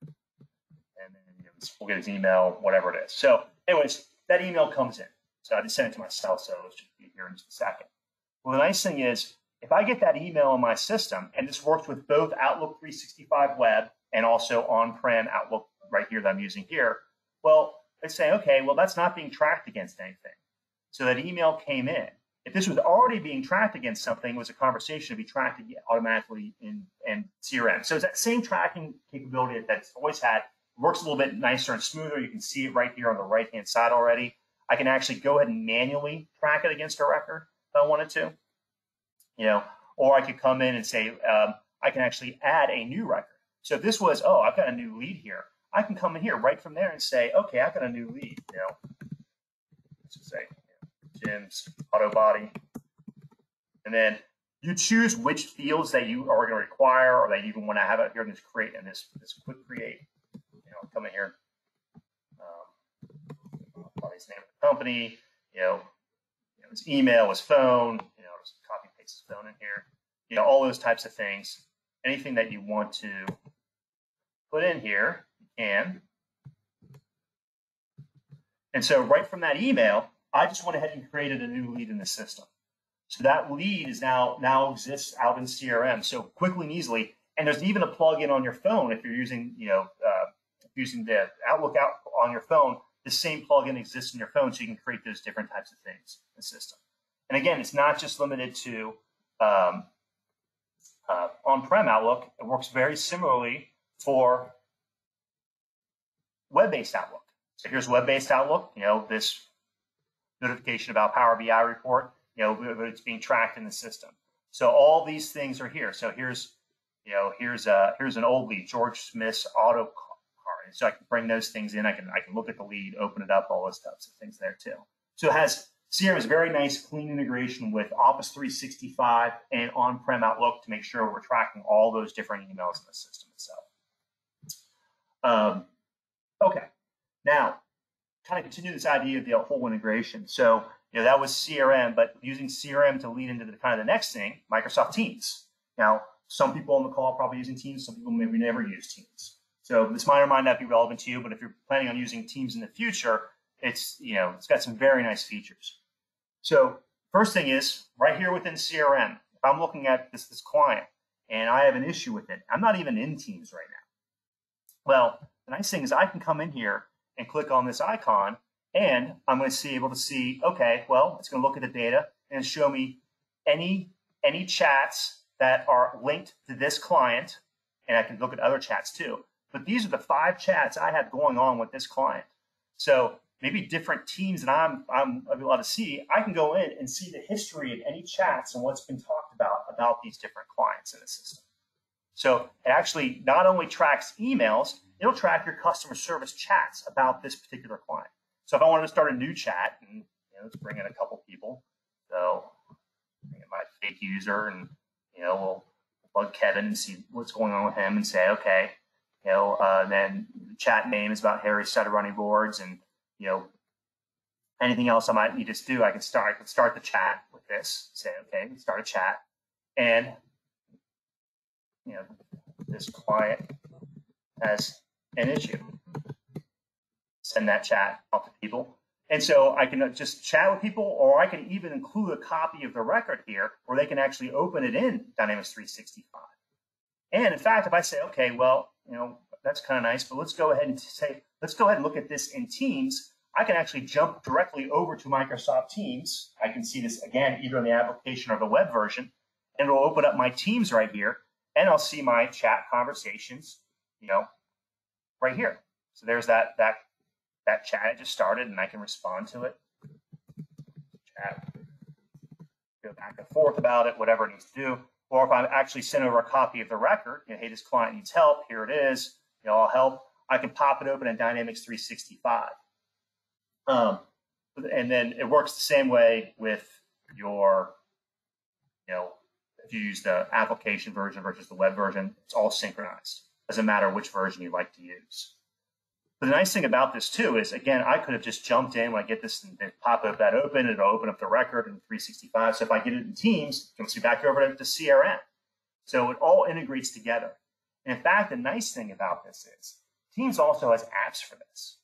and then we'll get his email, whatever it is. So, anyways, that email comes in. So I just sent it to myself, so it should be here in just a second. Well, the nice thing is, if I get that email in my system, and this works with both Outlook 365 Web and also on-prem Outlook right here that I'm using here, well, it's saying, okay, well, that's not being tracked against anything. So that email came in. If this was already being tracked against something, it was a conversation to be tracked automatically in, in CRM. So it's that same tracking capability that it's always had works a little bit nicer and smoother. You can see it right here on the right hand side already. I can actually go ahead and manually track it against a record if I wanted to, you know, or I could come in and say, um, I can actually add a new record. So if this was, oh, I've got a new lead here, I can come in here right from there and say, okay, I've got a new lead, you know, let's just say Jim's auto body. And then you choose which fields that you are going to require or that you even want to have it here in this create and this, this quick create you know, come in here. Um, his name of the company, you know, you know, his email, his phone, his phone in here, you know, all those types of things. Anything that you want to put in here, you can. And so right from that email, I just went ahead and created a new lead in the system. So that lead is now now exists out in CRM. So quickly and easily, and there's even a plugin on your phone if you're using, you know, uh, using the Outlook out on your phone, the same plugin exists in your phone, so you can create those different types of things in the system. And again, it's not just limited to um, uh, on-prem Outlook, it works very similarly for web-based Outlook. So here's web-based Outlook. You know this notification about Power BI report. You know it's being tracked in the system. So all these things are here. So here's you know here's a here's an old lead, George Smith's auto card. So I can bring those things in. I can I can look at the lead, open it up, all those types of things there too. So it has CRM is very nice, clean integration with Office 365 and on-prem Outlook to make sure we're tracking all those different emails in the system itself. Um, okay, now kind of continue this idea of the whole integration. So you know that was CRM, but using CRM to lead into the kind of the next thing, Microsoft Teams. Now, some people on the call are probably using Teams, some people maybe never use Teams. So this might or might not be relevant to you, but if you're planning on using Teams in the future, it's you know it's got some very nice features. So first thing is right here within CRM, if I'm looking at this, this client and I have an issue with it, I'm not even in Teams right now. Well, the nice thing is I can come in here and click on this icon and I'm going to see able to see, okay, well, it's going to look at the data and show me any any chats that are linked to this client, and I can look at other chats too. But these are the five chats I have going on with this client. So maybe different teams that I'm I'm allowed to see, I can go in and see the history of any chats and what's been talked about about these different clients in the system. So it actually not only tracks emails, it'll track your customer service chats about this particular client. So if I wanted to start a new chat, and you know, let's bring in a couple people. So my fake user, and you know we'll bug Kevin and see what's going on with him, and say, okay, you know, uh, then the chat name is about Harry Sutter running boards, and you know, anything else I might need to do, I can start. I can start the chat with this. Say, okay, start a chat, and you know, this client has an issue. Send that chat out to people. And so I can just chat with people, or I can even include a copy of the record here where they can actually open it in Dynamics 365. And in fact, if I say, okay, well, you know, that's kind of nice, but let's go ahead and say, let's go ahead and look at this in Teams. I can actually jump directly over to Microsoft Teams. I can see this again, either in the application or the web version, and it'll open up my Teams right here, and I'll see my chat conversations, you know, right here. So there's that that that chat I just started, and I can respond to it. Chat, go back and forth about it, whatever it needs to do. Or if I actually sent over a copy of the record, you know, hey, this client needs help. Here it is. You know, I'll help. I can pop it open in Dynamics 365. Um, and then it works the same way with your, you know, if you use the application version versus the web version, it's all synchronized. Doesn't matter which version you like to use. But the nice thing about this too is, again, I could have just jumped in when I get this and pop up that open, it'll open up the record in 365. So if I get it in Teams, it comes back over to the CRM. So it all integrates together. And in fact, the nice thing about this is Teams also has apps for this.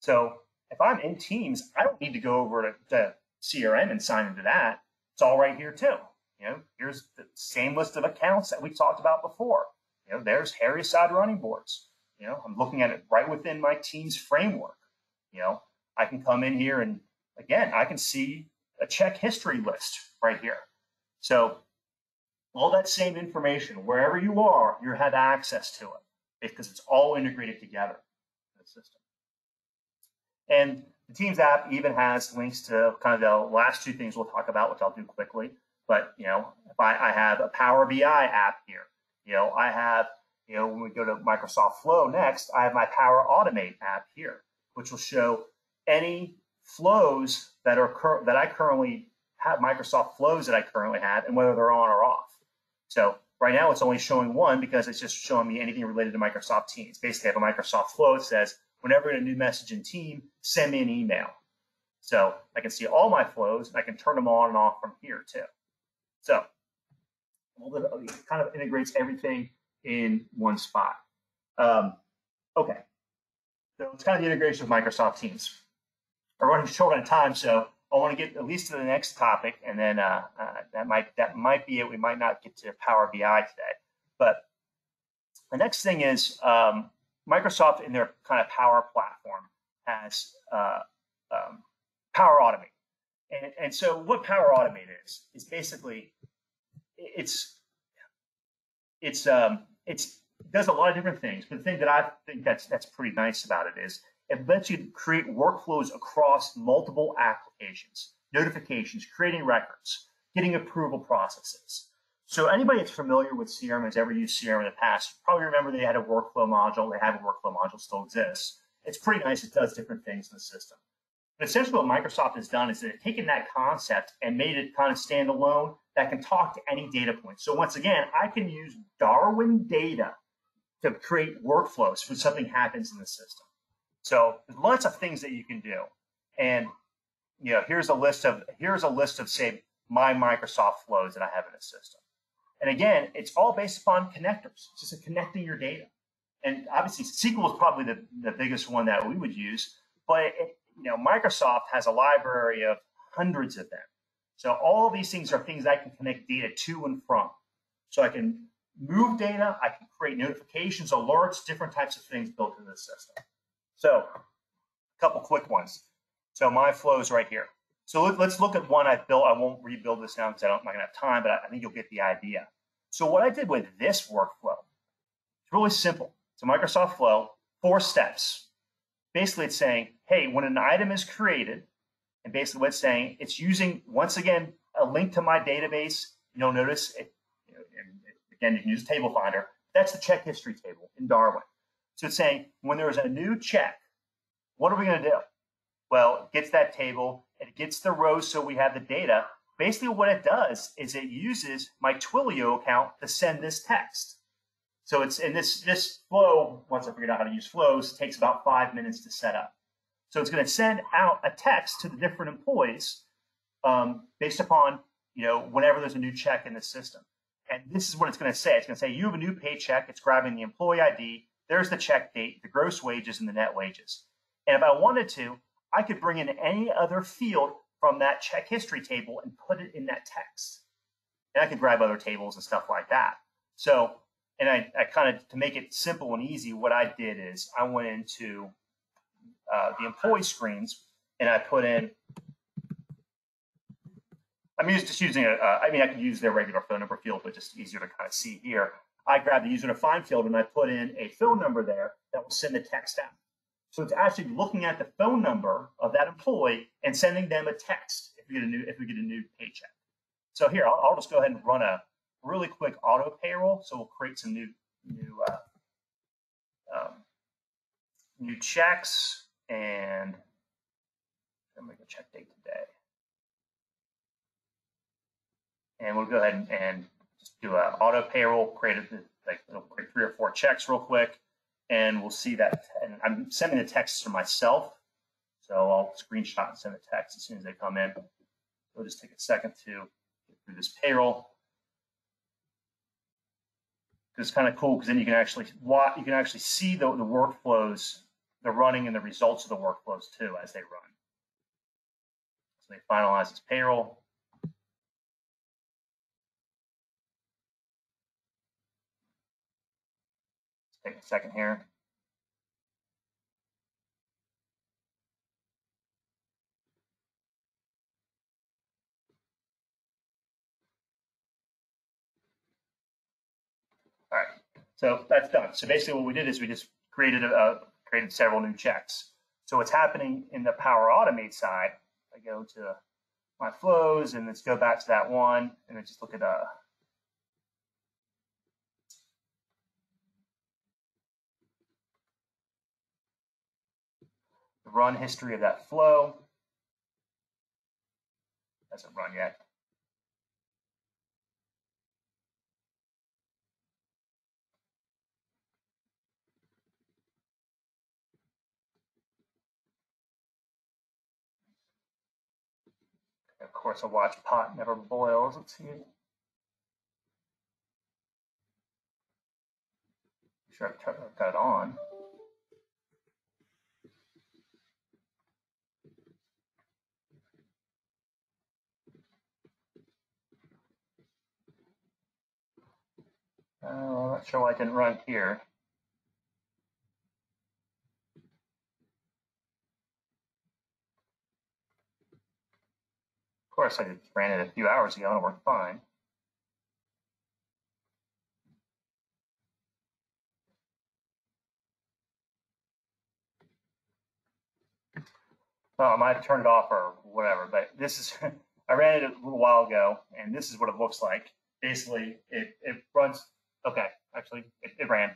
So if I'm in Teams, I don't need to go over to, to CRM and sign into that. It's all right here too. You know, here's the same list of accounts that we talked about before. You know, there's Harry Side running boards. You know, I'm looking at it right within my Teams framework. You know, I can come in here and again, I can see a check history list right here. So all that same information, wherever you are, you have access to it because it's all integrated together in the system. And the Teams app even has links to kind of the last two things we'll talk about, which I'll do quickly. But you know, if I, I have a Power BI app here, you know, I have you know, when we go to Microsoft Flow next, I have my Power Automate app here, which will show any flows that are cur- that I currently have, Microsoft flows that I currently have, and whether they're on or off. So right now it's only showing one because it's just showing me anything related to Microsoft Teams. Basically, I have a Microsoft flow that says, whenever in a new message in Team, send me an email. So I can see all my flows and I can turn them on and off from here too. So it kind of integrates everything in one spot. Um, okay, so it's kind of the integration with Microsoft Teams. We're running short on time, so I want to get at least to the next topic, and then uh, uh, that might that might be it. We might not get to Power BI today, but the next thing is um, Microsoft in their kind of Power platform has uh, um, Power Automate, and, and so what Power Automate is is basically it's it's um, it's it does a lot of different things. But the thing that I think that's that's pretty nice about it is it lets you create workflows across multiple applications, notifications, creating records, getting approval processes. So anybody that's familiar with CRM has ever used CRM in the past probably remember they had a workflow module. They have a workflow module still exists. It's pretty nice. It does different things in the system. But essentially what Microsoft has done is they've taken that concept and made it kind of standalone that can talk to any data point. So once again, I can use Darwin data to create workflows when something happens in the system. So there's lots of things that you can do. And you know, here's a list of here's a list of say my Microsoft flows that I have in a system. And again, it's all based upon connectors. It's just connecting your data. And obviously, SQL is probably the, the biggest one that we would use. But it, you know, Microsoft has a library of hundreds of them. So all these things are things I can connect data to and from. So I can move data, I can create notifications, alerts, different types of things built into the system. So a couple quick ones. So my flows right here. So let, us look at one I built. I won't rebuild this now because I don't, I'm not going to have time, but I, I think you'll get the idea. So what I did with this workflow, it's really simple. It's a Microsoft flow, four steps. Basically, it's saying, hey, when an item is created, and basically what it's saying, it's using, once again, a link to my database. You'll notice, it, you know, again, you can use Table Finder. That's the check history table in Darwin. So it's saying, when there's a new check, what are we going to do? Well, it gets that table, it gets the rows so we have the data. Basically, what it does is it uses my Twilio account to send this text. So it's in this this flow. Once I figured out how to use flows, takes about five minutes to set up. So it's going to send out a text to the different employees um, based upon you know whenever there's a new check in the system. And this is what it's going to say. It's going to say you have a new paycheck. It's grabbing the employee ID. There's the check date, the gross wages, and the net wages. And if I wanted to, I could bring in any other field from that check history table and put it in that text. And I could grab other tables and stuff like that. So, and I, I kind of, to make it simple and easy, what I did is I went into uh, the employee screens and I put in, I'm just using a, uh, I mean, I could use their regular phone number field, but just easier to kind of see here. I grabbed the user defined field and I put in a phone number there that will send the text out. So it's actually looking at the phone number of that employee and sending them a text if we get a new if we get a new paycheck. So here, I'll, I'll just go ahead and run a really quick auto payroll. So we'll create some new new uh, um, new checks and I'm to check date today. And we'll go ahead and, and just do a auto payroll, create a, like create three or four checks real quick and we'll see that. And I'm sending the texts to myself, so I'll screenshot and send the text as soon as they come in. It'll just take a second to get through this payroll. It's kind of cool because then you can actually watch, you can actually see the, the workflows, the running and the results of the workflows too as they run. So they finalize this payroll. Take a second here. All right, so that's done. So basically what we did is we just created a, created several new checks. So what's happening in the Power Automate side, I go to my flows and let's go back to that one and then just look at uh, run history of that flow. Hasn't run yet. Of course, a watch pot never boils. Let's see. Sure, I've got it on. I'm not sure I didn't run here. Of course, I just ran it a few hours ago and it worked fine. Oh, I might have turned it off or whatever, but this is, (laughs) I ran it a little while ago, and this is what it looks like. Basically, it, it runs okay, actually, it, it ran.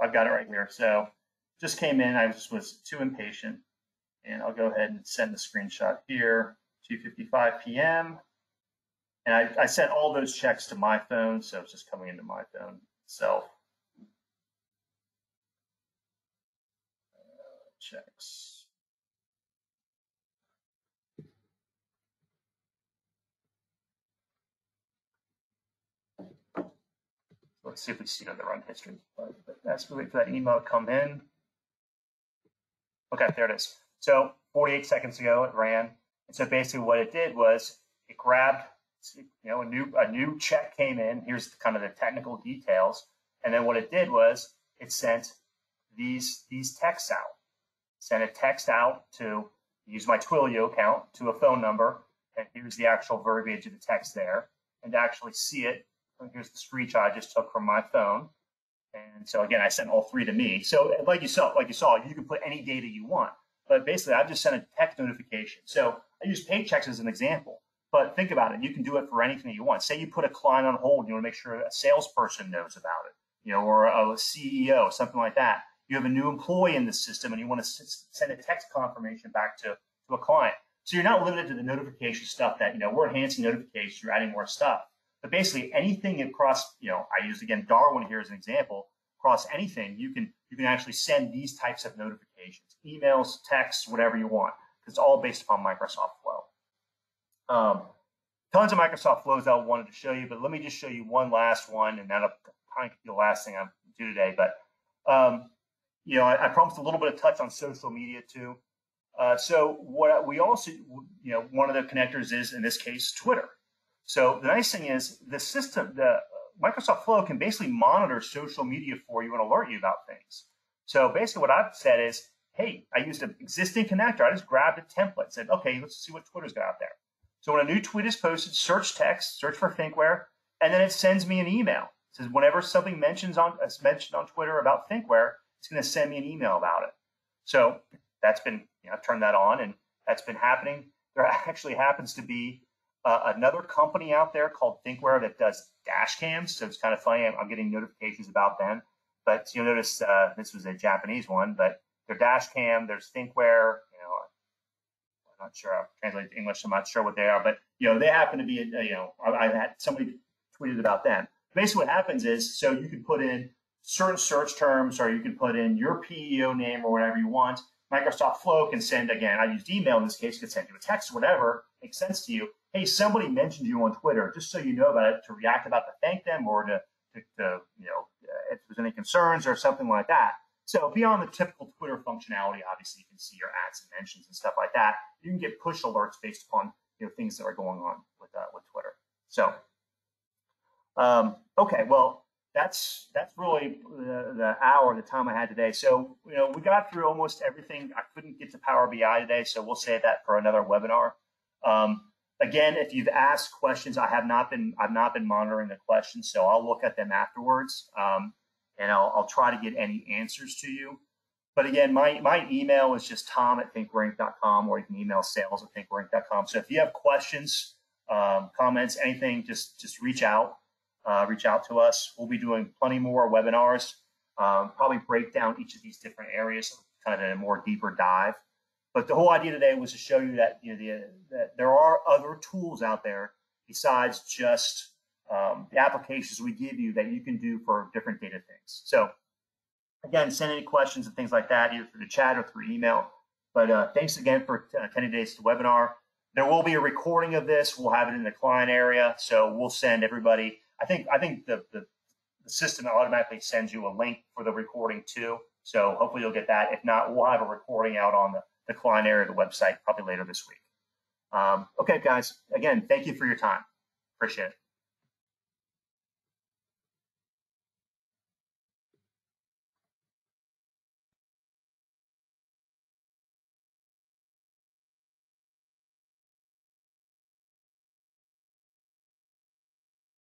I've got it right here. So just came in, I just was too impatient and I'll go ahead and send the screenshot here, 2.55 p.m. And I, I sent all those checks to my phone, so it's just coming into my phone itself. Uh, checks. Let's see if we see in the run history. But that's wait for that email to come in. Okay, there it is. So 48 seconds ago, it ran. And so basically, what it did was it grabbed, you know, a new a new check came in. Here's the, kind of the technical details. And then what it did was it sent these these texts out. Sent a text out to use my Twilio account to a phone number, and here's the actual verbiage of the text there. And to actually see it, here's the screenshot I just took from my phone. And so again, I sent all three to me. So like you saw, like you saw, you can put any data you want. But basically, I've just sent a text notification. So I use paychecks as an example. But think about it. You can do it for anything that you want. Say you put a client on hold, you want to make sure a salesperson knows about it, you know, or a CEO, something like that. You have a new employee in the system and you want to send a text confirmation back to, to a client. So you're not limited to the notification stuff that, you know, we're enhancing notifications, you're adding more stuff. But basically anything across, you know, I use again Darwin here as an example, across anything, you can you can actually send these types of notifications, emails, texts, whatever you want. It's all based upon Microsoft Flow. Um, tons of Microsoft flows I wanted to show you, but let me just show you one last one, and that'll probably be the last thing I do today. But um, you know, I, I, promised a little bit of touch on social media too. Uh, so what we also, you know, one of the connectors is in this case Twitter. So the nice thing is the system, the uh, Microsoft Flow can basically monitor social media for you and alert you about things. So basically, what I've said is, hey, I used an existing connector. I just grabbed a template, said, okay, let's see what Twitter's got out there. So when a new tweet is posted, search text, search for Thinkware, and then it sends me an email. It says whenever something mentions on is mentioned on Twitter about Thinkware, it's going to send me an email about it. So that's been, you know, I've turned that on, and that's been happening. There (laughs) actually happens to be uh, another company out there called Thinkware that does dash cams. So it's kind of funny. I'm, I'm getting notifications about them. But you'll notice uh, this was a Japanese one, but their dash cam, there's Thinkware. You know, I'm not sure. I'll translate to English. I'm not sure what they are, but you know, they happen to be. Uh, you know, I, I had somebody tweeted about them. Basically, what happens is, so you can put in certain search terms, or you can put in your PEO name or whatever you want. Microsoft Flow can send again. I used email in this case. Could send you a text, whatever makes sense to you hey, somebody mentioned you on Twitter, just so you know about it, to react about to thank them or to, to, to you know, if there's any concerns or something like that. So beyond the typical Twitter functionality, obviously you can see your ads and mentions and stuff like that. You can get push alerts based upon you know things that are going on with uh, with Twitter. So um, okay, well that's that's really the, the hour, the time I had today. So you know we got through almost everything. I couldn't get to Power BI today, so we'll save that for another webinar. Um, Again, if you've asked questions, I have not been I've not been monitoring the questions, so I'll look at them afterwards, um, and I'll, I'll try to get any answers to you. But again, my, my email is just tom at thinkwarea.com, or you can email sales at thinkwarea.com. So if you have questions, um, comments, anything, just just reach out, uh, reach out to us. We'll be doing plenty more webinars, um, probably break down each of these different areas, kind of in a more deeper dive. But the whole idea today was to show you that you know the, that there are other tools out there besides just um, the applications we give you that you can do for different data things. So again, send any questions and things like that either through the chat or through email. But uh, thanks again for attending today's webinar. There will be a recording of this. We'll have it in the client area, so we'll send everybody. I think I think the, the the system automatically sends you a link for the recording too. So hopefully you'll get that. If not, we'll have a recording out on the the client area of the website probably later this week. Um, okay, guys, again, thank you for your time. Appreciate it.